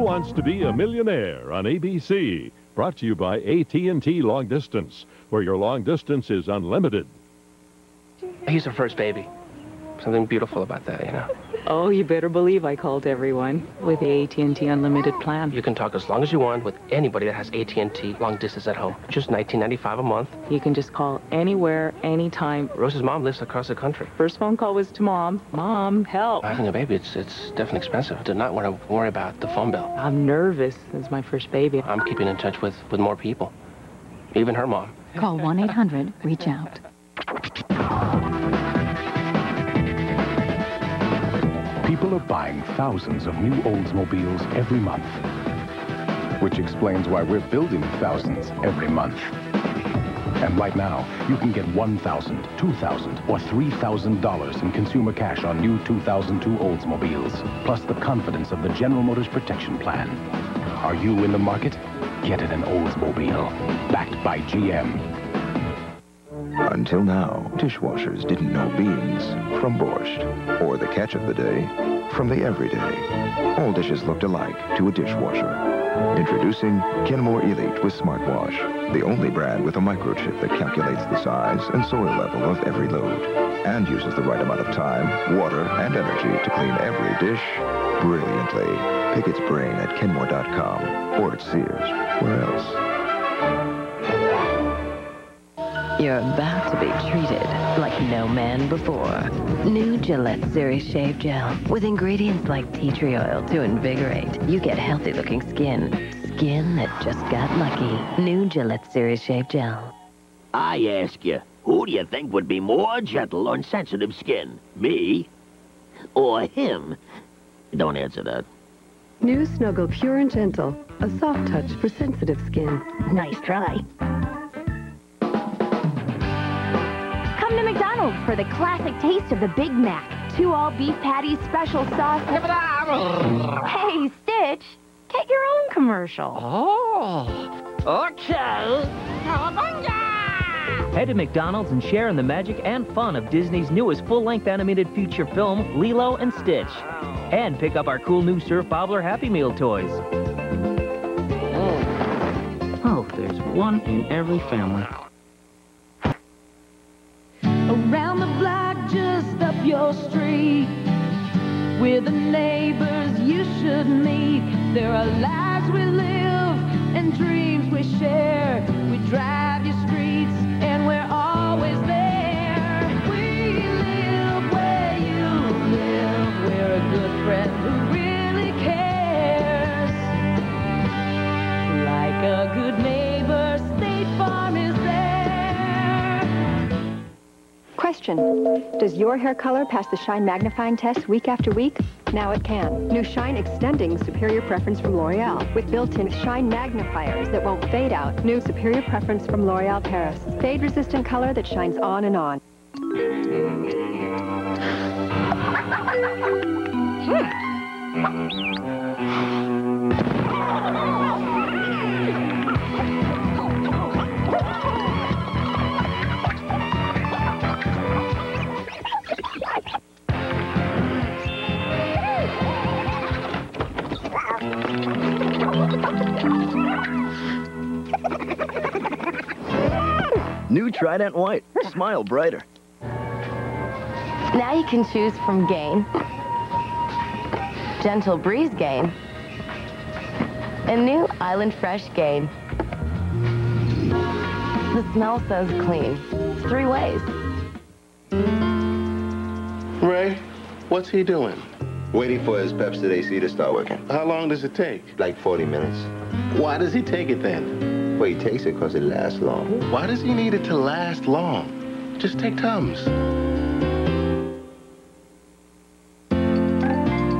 Wants to Be a Millionaire on ABC. Brought to you by AT&T Long Distance, where your long distance is unlimited. He's her first baby. Something beautiful about that, you know. Oh, you better believe I called everyone with the AT&T Unlimited plan. You can talk as long as you want with anybody that has AT&T long distance at home. Just $19.95 a month. You can just call anywhere, anytime. Rose's mom lives across the country. First phone call was to mom. Mom, help. Having a baby, it's it's definitely expensive. Do not want to worry about the phone bill. I'm nervous. It's my first baby. I'm keeping in touch with, with more people. Even her mom. Call 1-800-REACH OUT. People are buying thousands of new Oldsmobiles every month. Which explains why we're building thousands every month. And right now, you can get $1,000, $2,000, or $3,000 in consumer cash on new 2002 Oldsmobiles, plus the confidence of the General Motors Protection Plan. Are you in the market? Get it an Oldsmobile, backed by GM. Until now, dishwashers didn't know beans from borscht, or the catch of the day from the everyday. All dishes looked alike to a dishwasher. Introducing Kenmore Elite with Smart Wash, the only brand with a microchip that calculates the size and soil level of every load, and uses the right amount of time, water, and energy to clean every dish brilliantly. Pick its brain at kenmore.com or at Sears. Where else? You're about to be treated like no man before. New Gillette Series Shave Gel with ingredients like tea tree oil to invigorate. You get healthy-looking skin. Skin that just got lucky. New Gillette Series Shave Gel. I ask you, who do you think would be more gentle on sensitive skin? Me? Or him? Don't answer that. New Snuggle Pure and Gentle. A soft touch for sensitive skin. Nice try. To McDonald's for the classic taste of the Big Mac. Two all-beef patties, special sauce. hey, Stitch, get your own commercial. Oh, okay. Head to McDonald's and share in the magic and fun of Disney's newest full-length animated feature film, Lilo and Stitch. And pick up our cool new Surf Bobbler Happy Meal toys. Mm. Oh, there's one in every family. We're the neighbors you should meet. There are lives we live and dreams we share. We drive your Question. Does your hair color pass the Shine Magnifying Test week after week? Now it can. New Shine Extending Superior Preference from L'Oreal with built-in Shine magnifiers that won't fade out. New Superior Preference from L'Oreal Paris. Fade-resistant color that shines on and on. New Trident White. Smile brighter. Now you can choose from Gain, Gentle Breeze Gain, and new Island Fresh Gain. The smell says clean. Three ways. Ray, what's he doing? Waiting for his Pepcid AC to start working. How long does it take? Like 40 minutes. Why does he take it then? Well, he takes it because it lasts long. Why does he need it to last long? Just take Tums.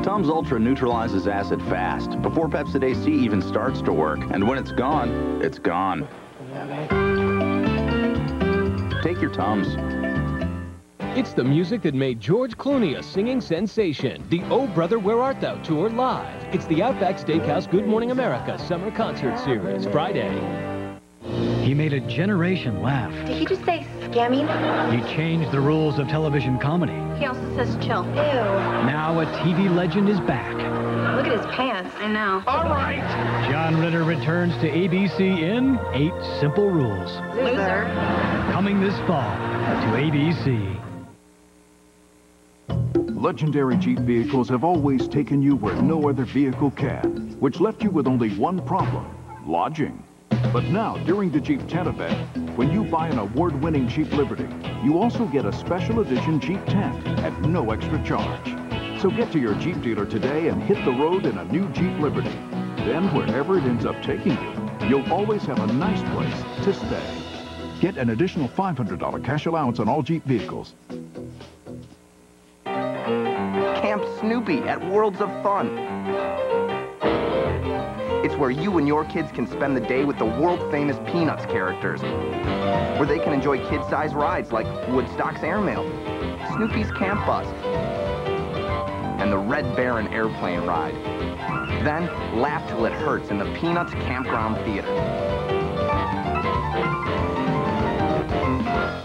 Tums Ultra neutralizes acid fast, before Pepcid AC even starts to work. And when it's gone, it's gone. Take your Tums. It's the music that made George Clooney a singing sensation. The Oh Brother Where Art Thou tour live. It's the Outback Steakhouse Good Morning America Summer Concert Series, Friday. He made a generation laugh. Did he just say scamming? He changed the rules of television comedy. He also says chill. Ew. Now a TV legend is back. Look at his pants. I know. All right. John Ritter returns to ABC in Eight Simple Rules. Loser. Coming this fall to ABC. Legendary Jeep vehicles have always taken you where no other vehicle can, which left you with only one problem, lodging. But now, during the Jeep Tent event, when you buy an award-winning Jeep Liberty, you also get a special edition Jeep tent at no extra charge. So get to your Jeep dealer today and hit the road in a new Jeep Liberty. Then, wherever it ends up taking you, you'll always have a nice place to stay. Get an additional $500 cash allowance on all Jeep vehicles. Snoopy at Worlds of Fun. It's where you and your kids can spend the day with the world-famous Peanuts characters. Where they can enjoy kid-sized rides like Woodstock's Airmail, Snoopy's Camp Bus, and the Red Baron airplane ride. Then, laugh till it hurts in the Peanuts Campground Theater.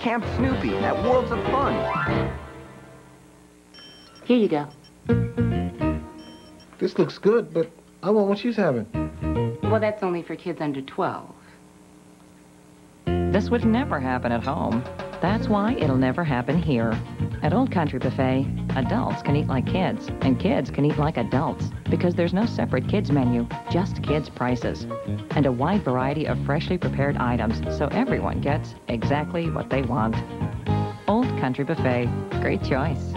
Camp Snoopy at Worlds of Fun. Here you go. This looks good, but I want what she's having. Well, that's only for kids under 12. This would never happen at home. That's why it'll never happen here. At Old Country Buffet, adults can eat like kids, and kids can eat like adults, because there's no separate kids menu, just kids prices, and a wide variety of freshly prepared items, so everyone gets exactly what they want. Old Country Buffet, great choice.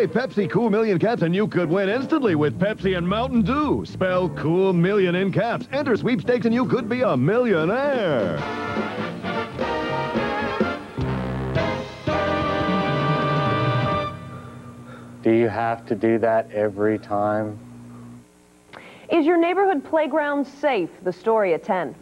Play Pepsi Cool Million Caps and you could win instantly with Pepsi and Mountain Dew. Spell Cool Million in caps. Enter sweepstakes and you could be a millionaire. Do you have to do that every time? Is your neighborhood playground safe? The story at 10.